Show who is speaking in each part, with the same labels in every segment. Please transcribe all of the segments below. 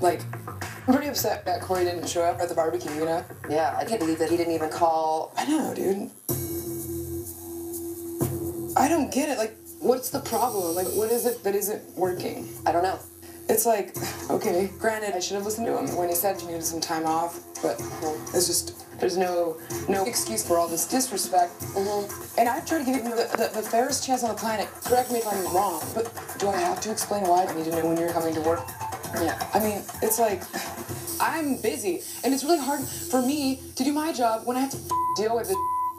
Speaker 1: like, I'm pretty upset that Corey didn't show up at the barbecue, you know?
Speaker 2: Yeah, I can't believe that he didn't even call.
Speaker 1: I know, dude. I don't get it. Like, what's the problem? Like, what is it that isn't working?
Speaker 2: I don't know.
Speaker 1: It's like, okay, granted, I should have listened to him when he said he needed some time off, but it's just, there's no no excuse for all this disrespect. Mm-hmm. And I've tried to give you the, the, the fairest chance on the planet. Correct me if I'm wrong, but do I have to explain why I need to know when you're coming to work?
Speaker 2: Yeah.
Speaker 1: I mean, it's like, I'm busy, and it's really hard for me to do my job when I have to deal with it.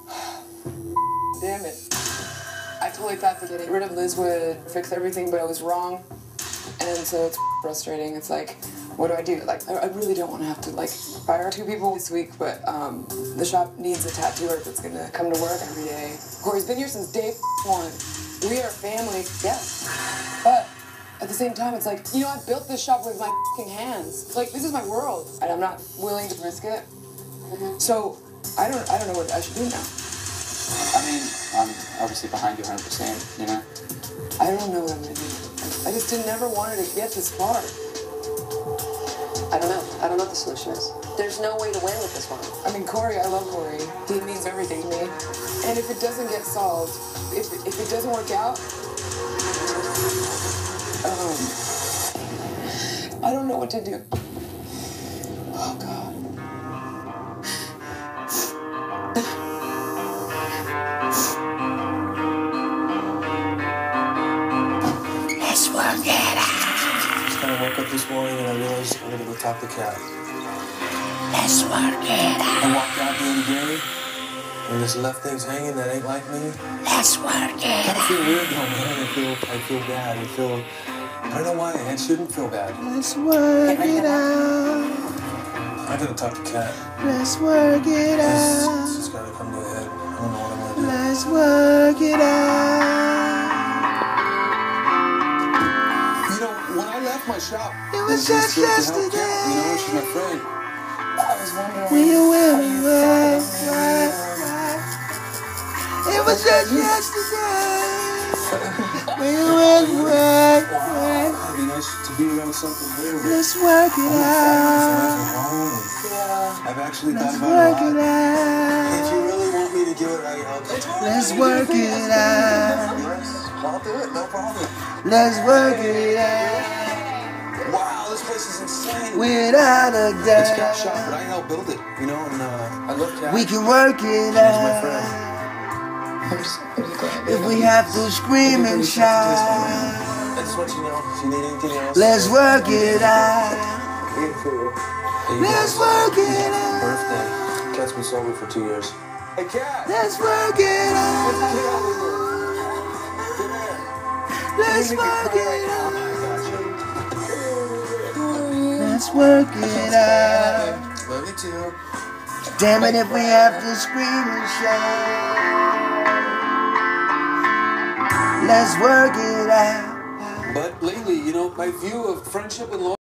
Speaker 1: Damn it. I totally thought that getting rid of Liz would fix everything, but I was wrong. And so it's frustrating. It's like, what do I do? Like, I I really don't want to have to like fire two people this week, but um, the shop needs a tattooer that's gonna come to work every day. Corey's been here since day one. We are family,
Speaker 2: Yes.
Speaker 1: but at the same time, it's like, you know, I built this shop with my fucking hands. Like, this is my world, and I'm not willing to risk it. So, I don't, I don't know what I should do now.
Speaker 3: I mean, I'm obviously behind you 100%, you know?
Speaker 1: I don't know what I'm gonna do. I just didn't never wanted to get this far.
Speaker 2: I don't know. I don't know what the solution is. There's no way to win with this one.
Speaker 1: I mean, Corey, I love Corey. He means everything to me. And if it doesn't get solved, if, if it doesn't work out, um, I don't know what to do. Oh, God.
Speaker 4: Just kind of woke up this morning and I realized I'm gonna go talk to Kat.
Speaker 5: Let's work it out.
Speaker 4: I walked out the other day and just left things hanging that ain't like me.
Speaker 5: Let's work it
Speaker 4: I
Speaker 5: out.
Speaker 4: feel weird though, man. I feel I feel bad. I feel I don't know why. I shouldn't feel bad.
Speaker 5: Let's work it out.
Speaker 4: I gotta talk to Kat.
Speaker 5: Let's work it out.
Speaker 4: this has gotta come to a head. I don't know what I'm gonna do.
Speaker 5: Let's work it out.
Speaker 4: You know, when I left my shop,
Speaker 5: It was
Speaker 4: just
Speaker 5: just
Speaker 4: help Kat.
Speaker 5: yesterday.
Speaker 4: You know, she's my friend.
Speaker 1: I was wondering.
Speaker 5: When you
Speaker 1: how
Speaker 5: went
Speaker 1: you
Speaker 5: away,
Speaker 1: felt.
Speaker 5: right, right. It was just yesterday.
Speaker 4: To something new.
Speaker 5: Let's work it out.
Speaker 1: Yeah.
Speaker 4: I've actually
Speaker 5: Let's
Speaker 4: thought
Speaker 5: work
Speaker 4: about
Speaker 5: it
Speaker 4: it a lot.
Speaker 5: out.
Speaker 4: If you really want me to do it, I'll do it.
Speaker 5: Let's work it out.
Speaker 4: I'll do it, no problem.
Speaker 5: Let's work it out.
Speaker 4: Wow, this place is insane.
Speaker 5: Without a
Speaker 4: it's Kat Shop,
Speaker 5: doubt.
Speaker 4: but I helped build it, you know, and uh, I love Kat.
Speaker 5: We can work it
Speaker 4: She's my
Speaker 5: out.
Speaker 4: friend.
Speaker 1: I'm just, I'm.
Speaker 5: If we have to scream and shout.
Speaker 4: I just you know if you need anything else.
Speaker 5: Let's work it out. Let's work it out.
Speaker 4: Birthday. Kat's been sober for two years. Hey, Kat.
Speaker 5: Let's work it out.
Speaker 4: Get over here. Come here.
Speaker 5: Let's work it out.
Speaker 4: Oh, I got you.
Speaker 5: Let's work it out.
Speaker 4: Love you too.
Speaker 5: Damn it if we have to scream and shout. Let's work it out.
Speaker 4: But lately, you know, my view of friendship and love.